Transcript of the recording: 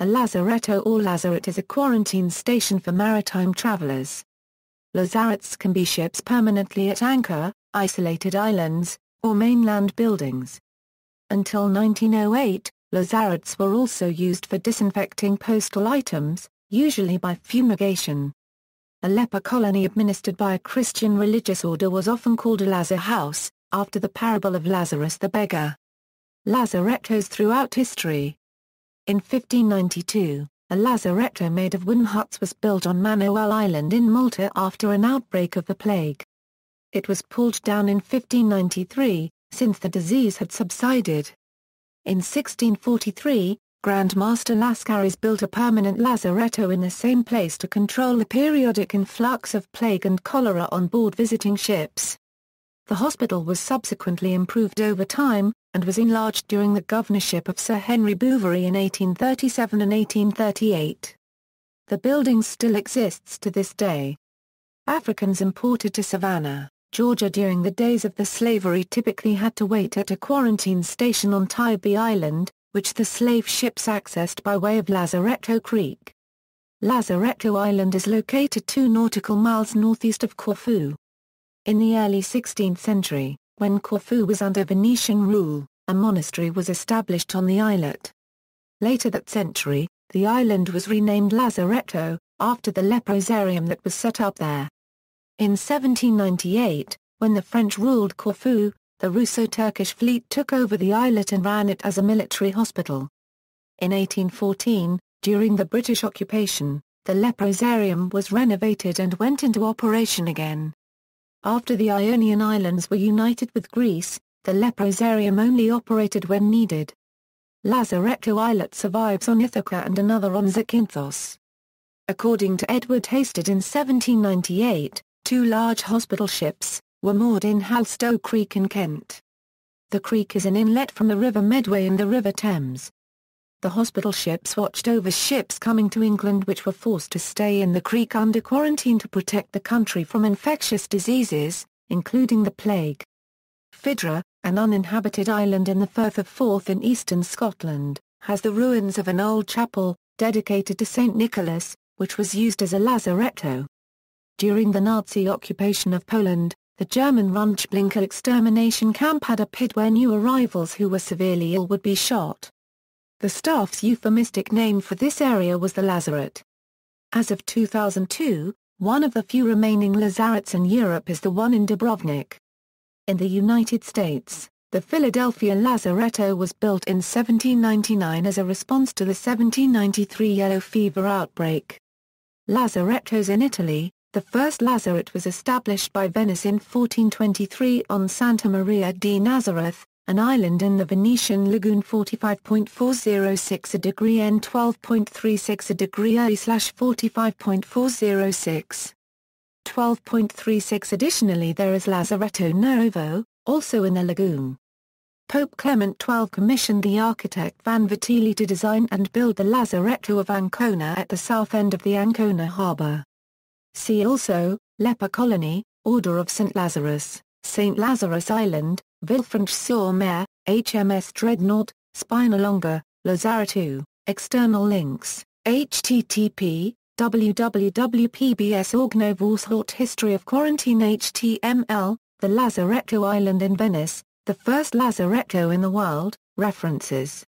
a lazaretto or lazaret is a quarantine station for maritime travelers. Lazarets can be ships permanently at anchor, isolated islands, or mainland buildings. Until 1908, lazarets were also used for disinfecting postal items, usually by fumigation. A leper colony administered by a Christian religious order was often called a lazar house, after the parable of Lazarus the beggar. Lazarettos throughout history. In 1592, a lazaretto made of wooden huts was built on Manoel Island in Malta after an outbreak of the plague. It was pulled down in 1593, since the disease had subsided. In 1643, Grand Master Lascaris built a permanent lazaretto in the same place to control the periodic influx of plague and cholera on board visiting ships. The hospital was subsequently improved over time, and was enlarged during the governorship of Sir Henry Bouverie in 1837 and 1838. The building still exists to this day. Africans imported to Savannah, Georgia during the days of the slavery typically had to wait at a quarantine station on Tybee Island, which the slave ships accessed by way of Lazaretto Creek. Lazaretto Island is located two nautical miles northeast of Corfu. In the early 16th century, when Corfu was under Venetian rule, a monastery was established on the islet. Later that century, the island was renamed Lazaretto, after the leprosarium that was set up there. In 1798, when the French ruled Corfu, the Russo-Turkish fleet took over the islet and ran it as a military hospital. In 1814, during the British occupation, the leprosarium was renovated and went into operation again. After the Ionian Islands were united with Greece, the leprosarium only operated when needed. Lazaretto Islet survives on Ithaca and another on Zakynthos. According to Edward Hasted in 1798, two large hospital ships, were moored in Halstow Creek in Kent. The creek is an inlet from the River Medway and the River Thames. The hospital ships watched over ships coming to England which were forced to stay in the creek under quarantine to protect the country from infectious diseases, including the plague. Fidra, an uninhabited island in the Firth of Forth in eastern Scotland, has the ruins of an old chapel, dedicated to St. Nicholas, which was used as a lazaretto. During the Nazi occupation of Poland, the German Treblinka extermination camp had a pit where new arrivals who were severely ill would be shot. The staff's euphemistic name for this area was the lazaret. As of 2002, one of the few remaining lazarets in Europe is the one in Dubrovnik. In the United States, the Philadelphia Lazaretto was built in 1799 as a response to the 1793 yellow fever outbreak. Lazarettos in Italy, the first lazaret was established by Venice in 1423 on Santa Maria di Nazareth, an island in the Venetian lagoon 45.406 a degree N 12.36 a degree early slash 45.406. 12.36 Additionally there is Lazaretto Nuovo, also in the lagoon. Pope Clement XII commissioned the architect Vanvitelli to design and build the Lazaretto of Ancona at the south end of the Ancona harbour. See also, Leper Colony, Order of St. Lazarus, St. Lazarus Island, Villefranche-sur-Mer, HMS Dreadnought, Spinalonga, Lazaretto, external links, http www.pbs.org Novus History of Quarantine HTML, The Lazaretto Island in Venice, the first lazaretto in the world, references